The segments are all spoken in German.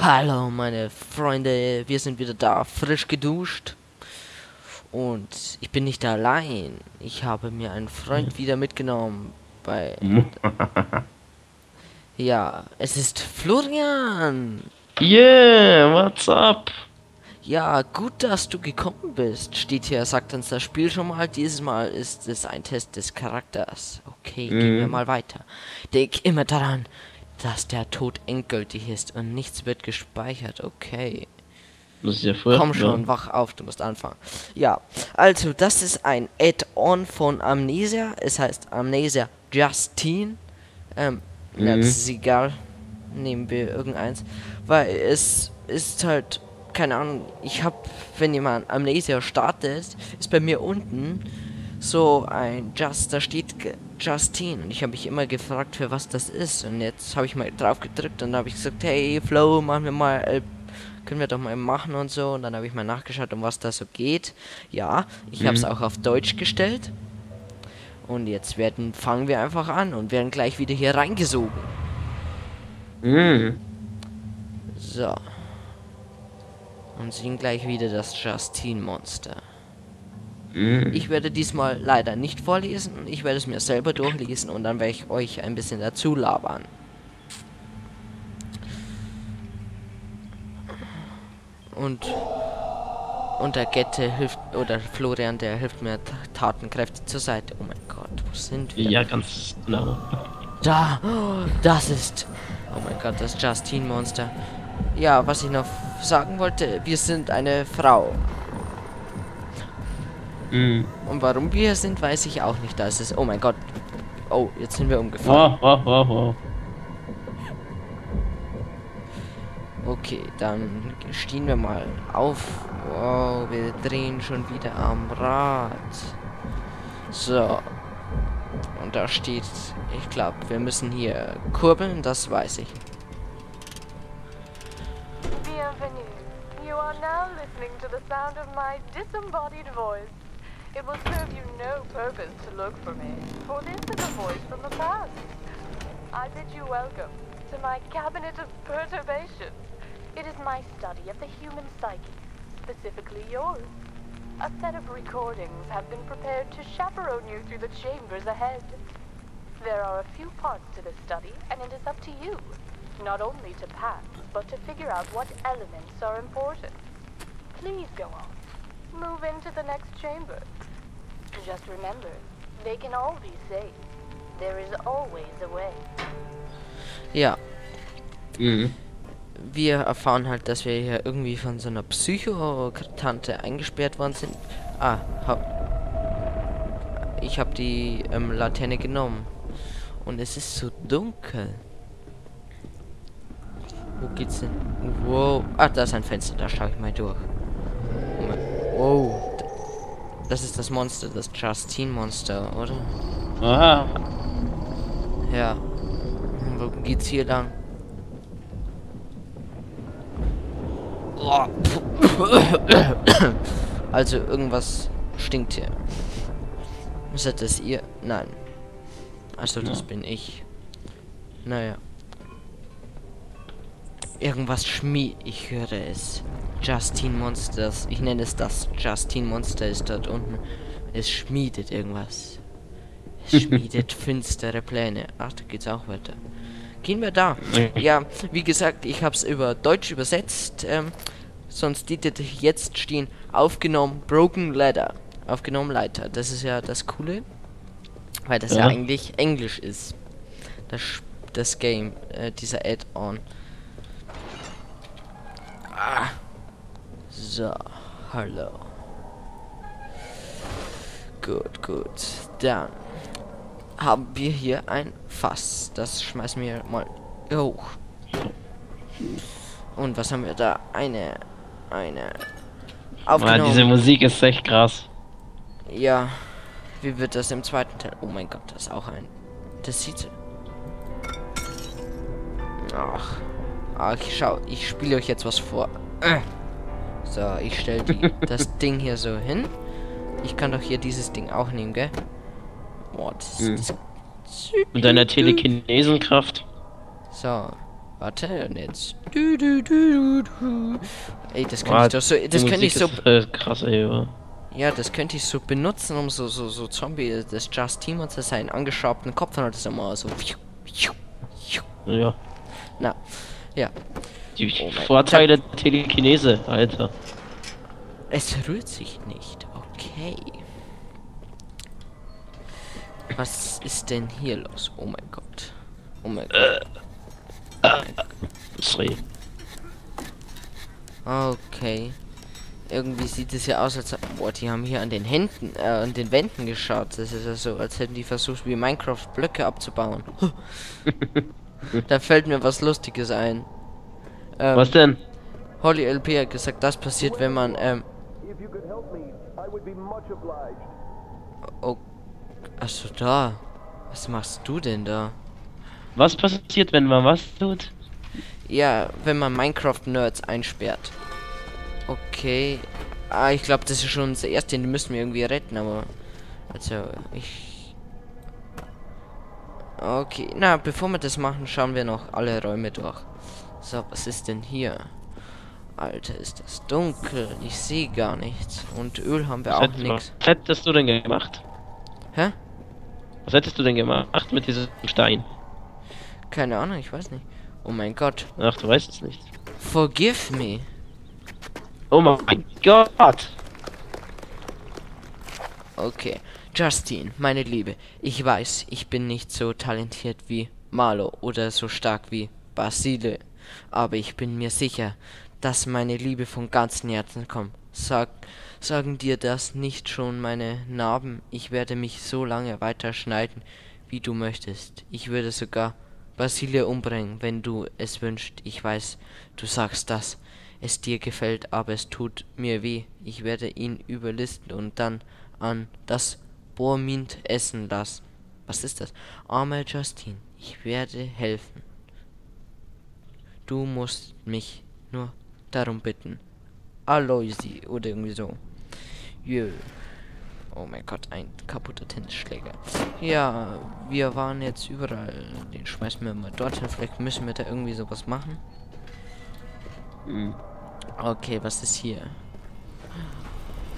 Hallo meine Freunde, wir sind wieder da, frisch geduscht. Und ich bin nicht allein. Ich habe mir einen Freund wieder mitgenommen. Bei. ja, es ist Florian. Yeah, what's up? Ja, gut, dass du gekommen bist. Steht hier, sagt uns das Spiel schon mal. Dieses Mal ist es ein Test des Charakters. Okay, Mhm. gehen wir mal weiter. Denk immer daran, dass der Tod endgültig ist und nichts wird gespeichert. Okay. Das ist ja früher. Komm schon, wach auf, du musst anfangen. Ja, also das ist ein Add-on von Amnesia. Es heißt Amnesia Justine. Ähm, ja, Mhm. das ist egal. Nehmen wir irgendeins. Weil es ist halt, keine Ahnung, ich hab, wenn jemand Amnesia startet, ist bei mir unten so ein Just, da steht Justine. Und ich habe mich immer gefragt, für was das ist. Und jetzt habe ich mal drauf gedrückt und habe ich gesagt, hey Flo, machen wir mal äh, können wir doch mal machen und so. Und dann habe ich mal nachgeschaut, um was da so geht. Ja, ich habe es Mhm. auch auf Deutsch gestellt. Und jetzt werden, fangen wir einfach an und werden gleich wieder hier reingesogen. Mhm. So. Und sehen gleich wieder das Justine-Monster. Mhm. Ich werde diesmal leider nicht vorlesen. Ich werde es mir selber durchlesen und dann werde ich euch ein bisschen dazu labern. Und und der Gette hilft oder Florian, der hilft mir ta- tatenkräftig zur Seite. Oh mein Gott, wo sind wir? Ja, ganz genau. Da, oh, das ist. Oh mein Gott, das Justine Monster. Ja, was ich noch sagen wollte, wir sind eine Frau. Mhm. Und warum wir hier sind, weiß ich auch nicht. Da ist es. Oh mein Gott. Oh, jetzt sind wir umgefallen. Wow, wow, wow. Okay, dann stehen wir mal auf. Wow, wir drehen schon wieder am Rad. So. Und da steht, ich glaube, wir müssen hier kurbeln, das weiß ich. Bienvenue. You are now listening to the sound of my disembodied voice. It will serve you no purpose to look for me, for this is a voice from the past. I bid you welcome to my cabinet of perturbation. It is my study of the human psyche, specifically yours. A set of recordings have been prepared to chaperone you through the chambers ahead. There are a few parts to this study, and it is up to you not only to pass, but to figure out what elements are important. Please go on. Move into the next chamber. Just remember, they can all be saved. There is always a way. Ja, Mhm. wir erfahren halt, dass wir hier irgendwie von so einer Psychotante eingesperrt worden sind. Ah, hab, ich habe die ähm, Laterne genommen. Und es ist so dunkel. Wo geht's denn? Wow. Ah, da ist ein Fenster, da schaue ich mal durch. Wow. Das ist das Monster, das Justine-Monster, oder? Aha. Ja. Wo geht's hier lang? Also irgendwas stinkt hier. Ist das ihr? Nein. Also das Ja. bin ich. Naja. Irgendwas schmied. Ich höre es. Justine Monsters. Ich nenne es das. Justine Monster ist dort unten. Es schmiedet irgendwas. Es schmiedet finstere Pläne. Ach, da geht's auch weiter. Gehen wir da. Ja, wie gesagt, ich habe es über Deutsch übersetzt. Ähm, sonst die jetzt stehen aufgenommen Broken Ladder. Aufgenommen Leiter. Das ist ja das Coole. Weil das ja, Ja. eigentlich Englisch ist. Das, das Game, äh, dieser Add-on. Ah. So, hallo. Gut, gut. Dann haben wir hier ein Fass. Das schmeißen wir mal hoch. Und was haben wir da? Eine, eine. Ah, diese Aufgenommen. Musik ist echt krass. Ja. Wie wird das im zweiten Teil? Oh mein Gott, das ist auch ein. Das sieht. Ach. Ach, ich schau, ich spiele euch jetzt was vor. Äh. So, ich stelle das Ding hier so hin. Ich kann doch hier dieses Ding auch nehmen, gell? Boah, das, Mhm. das Mit deiner Telekinesenkraft. So. Warte, und jetzt. Du, du, du, du, du. Ey, das könnte ich doch so. Das könnte ich so. Ist, äh, krass, ey, ja. Ja, das könnte ich so benutzen, um so, so, so Zombie, das Just Team und seinen angeschraubten Kopf dann hat das immer so. ja. Na, ja. Die Oh mein Vorteile der Telekinese, Alter. Es rührt sich nicht. Okay. Was ist denn hier los? Oh mein Gott. Oh mein Gott. Sorry. Okay. Irgendwie sieht es ja aus, als boah, die haben hier an den Händen, äh, an den Wänden geschaut. Das ist ja so, als hätten die versucht, wie Minecraft Blöcke abzubauen. da fällt mir was Lustiges ein. Ähm, Was denn? Holly LP hat gesagt, das passiert, wenn man, ähm, oh, achso, da. Was machst du denn da? Was passiert, wenn man was tut? Ja, wenn man Minecraft-Nerds einsperrt. Okay. Ah, ich glaube, das ist schon unser erster, den müssen wir irgendwie retten, aber... Also, ich... Okay, na, bevor wir das machen, schauen wir noch alle Räume durch. So, was ist denn hier? Alter, ist das dunkel. Ich sehe gar nichts. Und Öl haben wir Was auch nichts. Was hättest du denn gemacht? Hä? Was hättest du denn gemacht mit diesem Stein? Keine Ahnung, ich weiß nicht. Oh mein Gott. Ach, du weißt es nicht. Forgive me. Oh mein Gott! Okay. Justine, meine Liebe, ich weiß, ich bin nicht so talentiert wie Marlo oder so stark wie Basile, aber ich bin mir sicher, dass meine Liebe von ganzem Herzen kommt. Sag, sagen dir das nicht schon meine Narben? Ich werde mich so lange weiter schneiden, wie du möchtest. Ich würde sogar Basile umbringen, wenn du es wünschst. Ich weiß, du sagst das. Es dir gefällt, aber es tut mir weh. Ich werde ihn überlisten und dann an das Bohrmint essen lassen. Was ist das? Arme Justine, ich werde helfen. Du musst mich nur darum bitten. Aloisi oder irgendwie so. Jö. Oh mein Gott, ein kaputter Tennisschläger. Ja, wir waren jetzt überall. Den schmeißen wir mal dorthin. Vielleicht müssen wir da irgendwie sowas machen. Hm. Okay, was ist hier?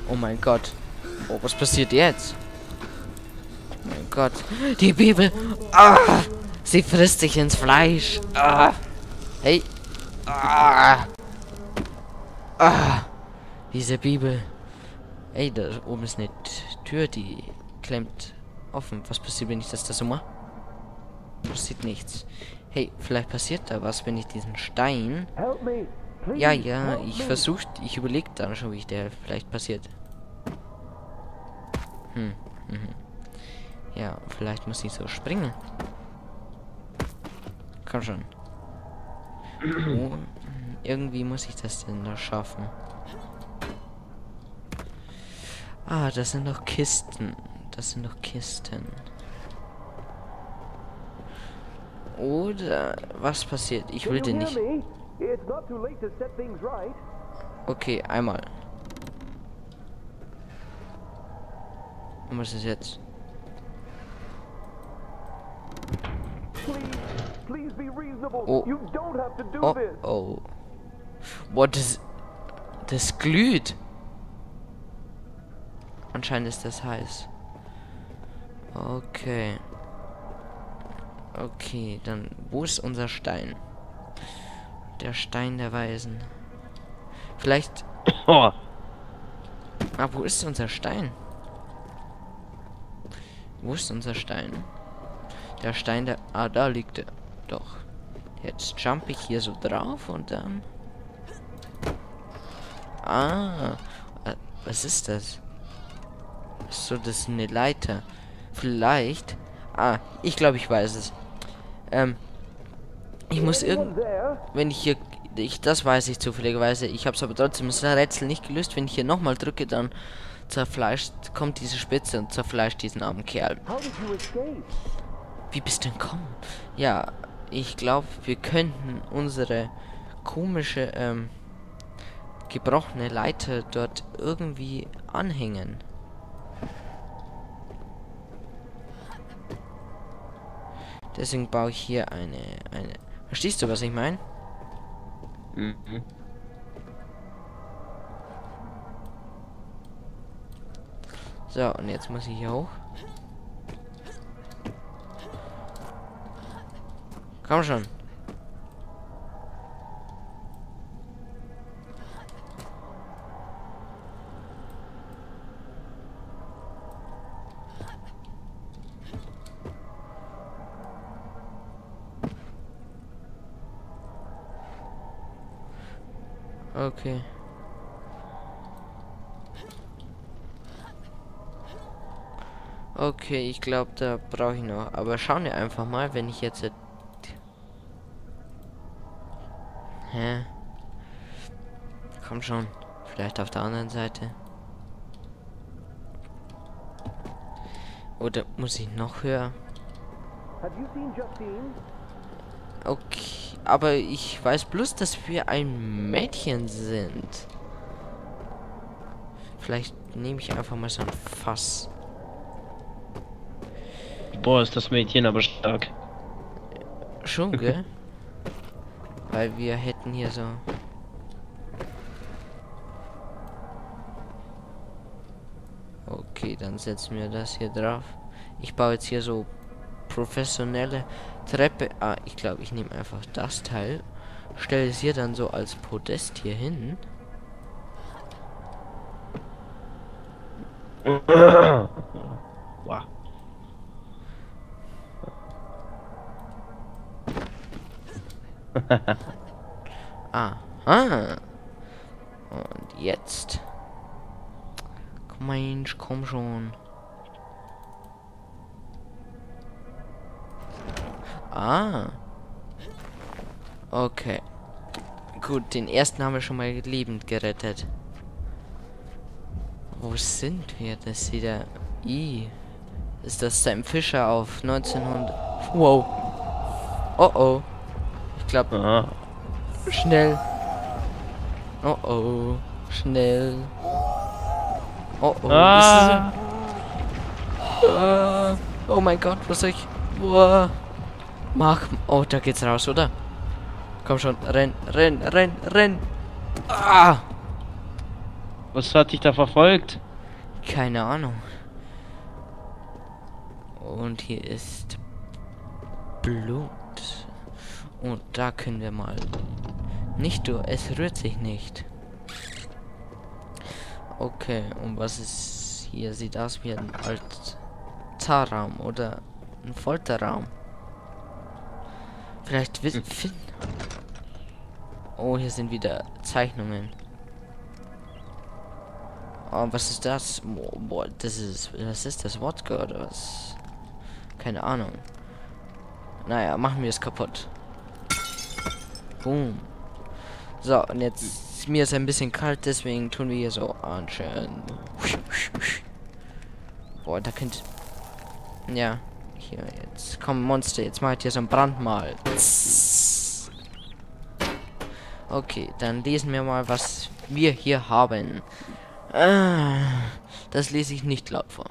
Oh mein Gott. Oh, was passiert jetzt? Oh mein Gott. Die Bibel. Ah! Sie frisst sich ins Fleisch. Ah! Hey. Ah! Ah! Diese Bibel. Ey, da oben ist eine Tür, die klemmt offen. Was passiert, wenn ich das da so mache? Passiert nichts. Hey, vielleicht passiert da was, wenn ich diesen Stein Help me, ja, ja, ich me. versuch, ich überleg dann schon, wie ich der vielleicht passiert. Hm, mhm. Ja, vielleicht muss ich so springen. Komm schon. Oh, irgendwie muss ich das denn noch schaffen. Ah, das sind doch Kisten. Das sind doch Kisten. Oder was passiert? Ich will den nicht. Okay, einmal. Und was ist jetzt? Oh. You don't have to do Oh, this. oh. Boah, das... Das glüht. Anscheinend ist das heiß. Okay. Okay, dann... Wo ist unser Stein? Der Stein der Weisen. Vielleicht... Oh, Ah, wo ist unser Stein? Wo ist unser Stein? Der Stein der... Ah, da liegt er. Doch. Jetzt jump ich hier so drauf und dann... Ah. äh, Was ist das? So, das ist eine Leiter. Vielleicht... Ah, ich glaube, ich weiß es. Ähm... Ich muss irgend... Wenn ich hier... Ich, das weiß ich zufälligerweise. Ich habe es aber trotzdem das Rätsel nicht gelöst. Wenn ich hier nochmal drücke, dann zerfleischt... Kommt diese Spitze und zerfleischt diesen armen Kerl. Wie bist du entkommen? Ja, ich glaube, wir könnten unsere komische, ähm, gebrochene Leiter dort irgendwie anhängen. Deswegen baue ich hier eine, eine... Verstehst du, was ich meine? Mhm. So, und jetzt muss ich hier hoch. Komm schon. Okay. Okay, ich glaube, da brauche ich noch. Aber schauen wir einfach mal, wenn ich jetzt... Hä? Komm schon. Vielleicht auf der anderen Seite. Oder muss ich noch höher? Okay, aber ich weiß bloß, dass wir ein Mädchen sind. Vielleicht nehme ich einfach mal so ein Fass. Boah, ist das Mädchen aber stark. Schon, gell? Weil wir hätten hier so... Okay, dann setzen wir das hier drauf. Ich baue jetzt hier so professionelle Treppe. Ah, ich glaube, ich nehme einfach das Teil. Stelle es hier dann so als Podest hier hin. Wow. Aha. Und jetzt. Mensch, komm schon. Ah. Okay. Gut, den ersten haben wir schon mal lebend gerettet. Wo sind wir? Das sieht ja... I. Ist das Sam Fischer auf 1900... Wow. Oh oh. Ich glaube, Aha. Schnell. Oh oh. Schnell. Oh oh. Ah, ah, oh mein Gott, was soll ich. Boah. Mach. Oh, da geht's raus, oder? Komm schon. Renn, renn, renn, renn. Ah. was hat dich da verfolgt? Keine Ahnung. Und hier ist Blut. Und da können wir mal. Nicht du, es rührt sich nicht. Okay, und was ist hier? Sieht aus wie ein Altarraum oder ein Folterraum. Vielleicht wissen. fin- Oh, hier sind wieder Zeichnungen. Oh, was ist das? Boah, das ist. Was ist das? Wodka oder was? Keine Ahnung. Naja, machen wir es kaputt. Boom. So, und jetzt. Mir ist ein bisschen kalt, deswegen tun wir hier so anschön. Boah, da könnte. Ja. Hier, jetzt. Komm, Monster, jetzt macht hier so ein Brandmal. Okay, dann lesen wir mal, was wir hier haben. Ah, das lese ich nicht laut vor.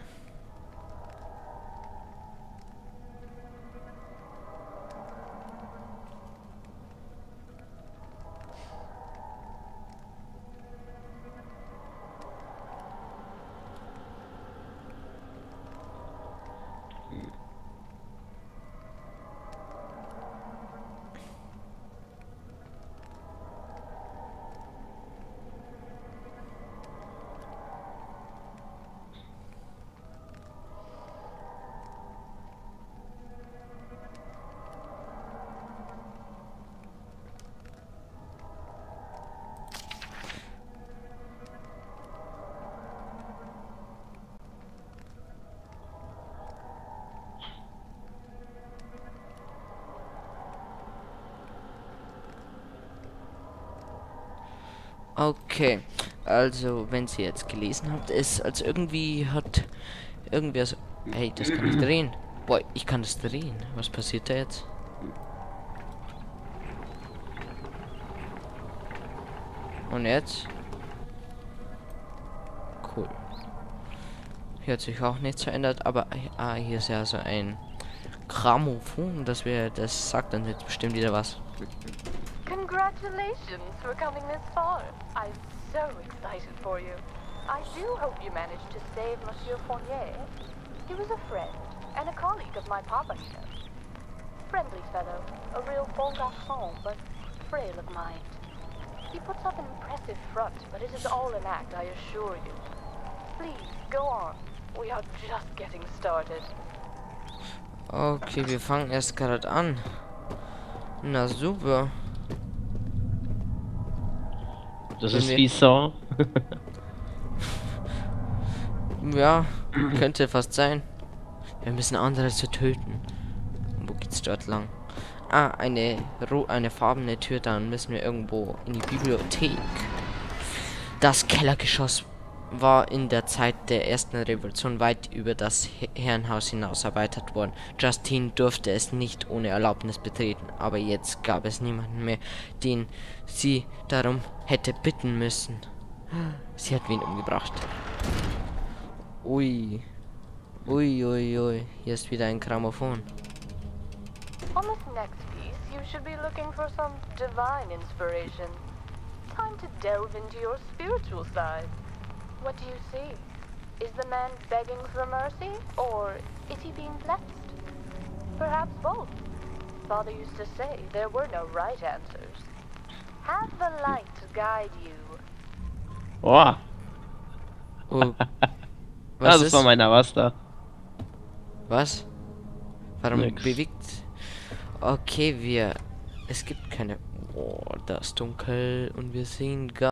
Okay, also wenn Sie jetzt gelesen habt, ist als irgendwie hat irgendwer so. Hey, das kann ich drehen. Boah, ich kann das drehen. Was passiert da jetzt? Und jetzt? Cool. Hier hat sich auch nichts verändert, aber ah, hier ist ja so ein Grammophon, das wir, das sagt dann jetzt bestimmt wieder was. Congratulations for coming this far. I'm so excited for you. I do hope you managed to save Monsieur Fournier. He was a friend and a colleague of my papa here. Friendly fellow, a real bon garçon, but frail of mind. He puts up an impressive front, but it is all an act, I assure you. Please, go on. We are just getting started. Okay, wir fangen erst gerade an. Na super. Das ist wie Saw. Ja, könnte fast sein. Wir müssen andere zu töten. Wo geht's dort lang? Ah, eine ro eine farbene Tür, dann müssen wir irgendwo in die Bibliothek. Das Kellergeschoss war in der Zeit der ersten Revolution weit über das He- Herrenhaus hinaus erweitert worden. Justine durfte es nicht ohne Erlaubnis betreten, aber jetzt gab es niemanden mehr, den sie darum hätte bitten müssen. Sie hat wen umgebracht. Ui. Ui, ui, ui. Hier ist wieder ein Grammophon. On this next piece, you should be looking for some divine inspiration. Time to delve into your spiritual side. What do you see? Is the man begging for mercy, or is he being blessed? Perhaps both. Father used to say there were no right answers. Have the light guide you. Boah. Oh, was das ist? war mein Avasta. Was? Warum Nix. bewegt? Okay, wir... Es gibt keine... Oh, da ist dunkel und wir sehen gar